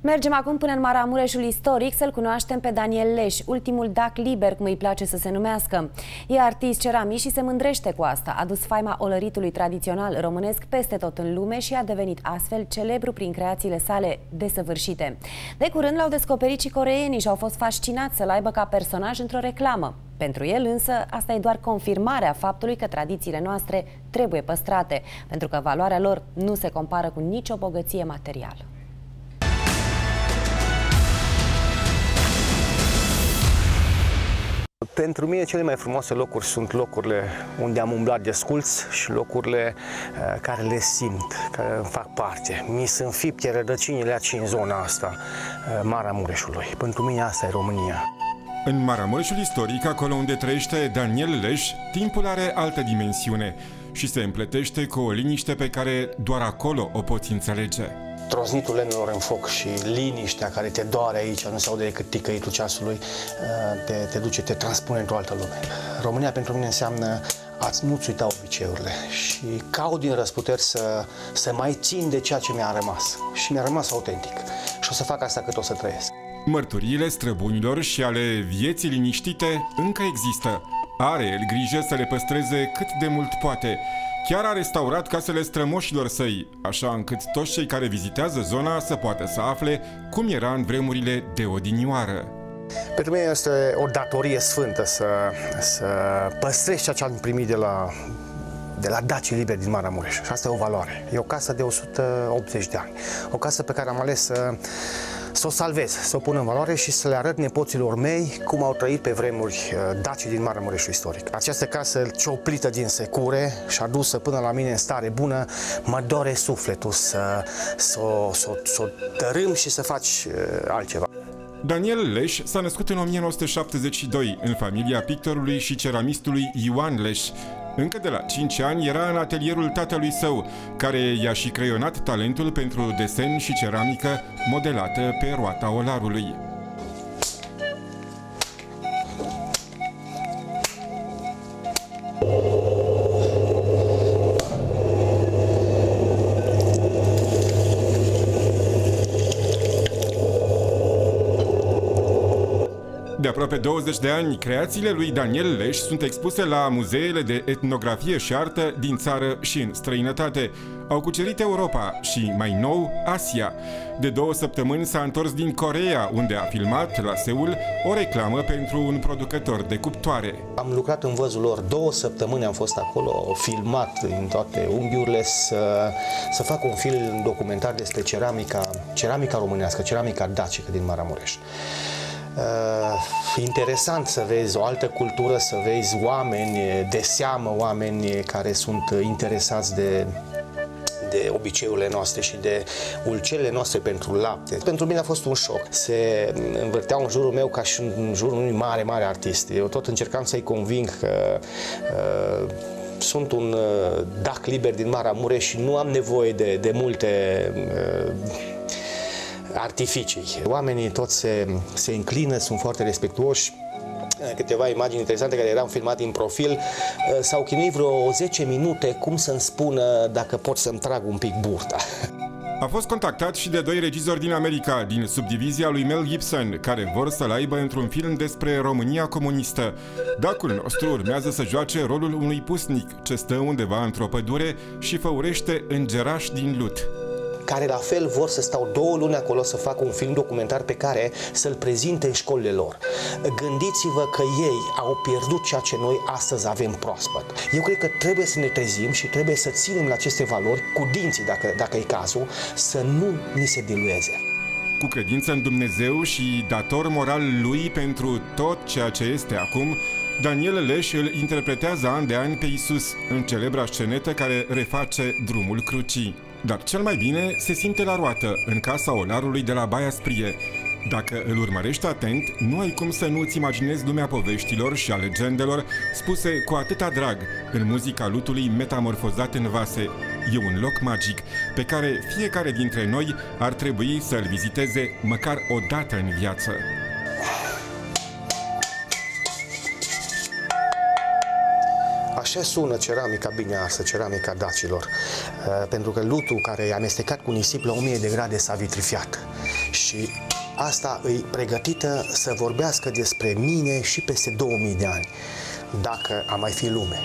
Mergem acum până în Maramureșul istoric să-l cunoaștem pe Daniel Leș, ultimul dac liber, cum îi place să se numească. E artist ceramist și se mândrește cu asta. A dus faima olăritului tradițional românesc peste tot în lume și a devenit astfel celebru prin creațiile sale desăvârșite. De curând l-au descoperit și coreenii și au fost fascinați să-l aibă ca personaj într-o reclamă. Pentru el însă, asta e doar confirmarea faptului că tradițiile noastre trebuie păstrate, pentru că valoarea lor nu se compară cu nicio bogăție materială. Pentru mine cele mai frumoase locuri sunt locurile unde am umblat desculț și locurile uh, care le simt, care îmi fac parte. Mi sunt fipte rădăcinile aici în zona asta, uh, Marea Mureșului. Pentru mine asta e România. În Maramureșul istoric, acolo unde trăiește Daniel Leș, timpul are altă dimensiune și se împletește cu o liniște pe care doar acolo o poți înțelege troznitul lemnelor în foc și liniștea care te doare aici, nu se aude decât ticăitul ceasului, uh, te, te duce, te transpune într-o altă lume. România pentru mine înseamnă a nu-ți uita obiceiurile și caut din răsputeri să, să mai țin de ceea ce mi-a rămas și mi-a rămas autentic și o să fac asta cât o să trăiesc. Mărturiile străbunilor și ale vieții liniștite încă există. Are el grijă să le păstreze cât de mult poate Chiar a restaurat casele strămoșilor săi, așa încât toți cei care vizitează zona să poată să afle cum era în vremurile de odinioară. Pentru mine este o datorie sfântă să, să păstrezi ceea ce am primit de la, de la Daci Liberi din Maramureș. Și asta e o valoare. E o casă de 180 de ani. O casă pe care am ales să să o salvez, să o pun în valoare și să le arăt nepoților mei cum au trăit pe vremuri uh, dacii din Maramureșul istoric. Această casă cioplită din secure și adusă până la mine în stare bună, mă dore sufletul să, să, să, să o tărâm și să faci uh, altceva. Daniel Leș s-a născut în 1972 în familia pictorului și ceramistului Ioan Leș, încă de la 5 ani era în atelierul tatălui său, care i-a și creionat talentul pentru desen și ceramică modelată pe roata olarului. De aproape 20 de ani, creațiile lui Daniel Leș sunt expuse la muzeele de etnografie și artă din țară și în străinătate. Au cucerit Europa și, mai nou, Asia. De două săptămâni s-a întors din Coreea, unde a filmat la Seul o reclamă pentru un producător de cuptoare. Am lucrat în văzul lor două săptămâni, am fost acolo, filmat în toate unghiurile să, să fac un film documentar despre ceramica, ceramica românească, ceramica dacică din Maramureș. Uh, interesant să vezi o altă cultură, să vezi oameni de seamă, oameni care sunt interesați de de obiceiurile noastre și de ulcelele noastre pentru lapte. Pentru mine a fost un șoc. Se învârteau în jurul meu ca și în jurul unui mare, mare artist. Eu tot încercam să-i conving că uh, sunt un uh, dac liber din Maramureș și nu am nevoie de, de multe uh, artificii. Oamenii toți se, se înclină, sunt foarte respectuoși, câteva imagini interesante care erau filmate în profil. S-au chinuit vreo 10 minute cum să-mi spună dacă pot să-mi trag un pic burta. A fost contactat și de doi regizori din America, din subdivizia lui Mel Gibson, care vor să-l aibă într-un film despre România comunistă. Dacul nostru urmează să joace rolul unui pusnic ce stă undeva într-o pădure și făurește îngeraș din lut care la fel vor să stau două luni acolo să facă un film documentar pe care să-l prezinte în școlile lor. Gândiți-vă că ei au pierdut ceea ce noi astăzi avem proaspăt. Eu cred că trebuie să ne trezim și trebuie să ținem la aceste valori cu dinții, dacă, dacă e cazul, să nu ni se dilueze cu credință în Dumnezeu și dator moral lui pentru tot ceea ce este acum, Daniel Leș îl interpretează an de an pe Isus în celebra scenetă care reface drumul crucii. Dar cel mai bine se simte la roată, în casa olarului de la Baia Sprie. Dacă îl urmărești atent, nu ai cum să nu-ți imaginezi lumea poveștilor și a legendelor spuse cu atâta drag în muzica lutului metamorfozat în vase. E un loc magic pe care fiecare dintre noi ar trebui să-l viziteze măcar o dată în viață. așa sună ceramica bine asta, ceramica dacilor, uh, pentru că lutul care e amestecat cu nisip la 1000 de grade s-a vitrifiat și asta îi pregătită să vorbească despre mine și peste 2000 de ani, dacă a mai fi lume.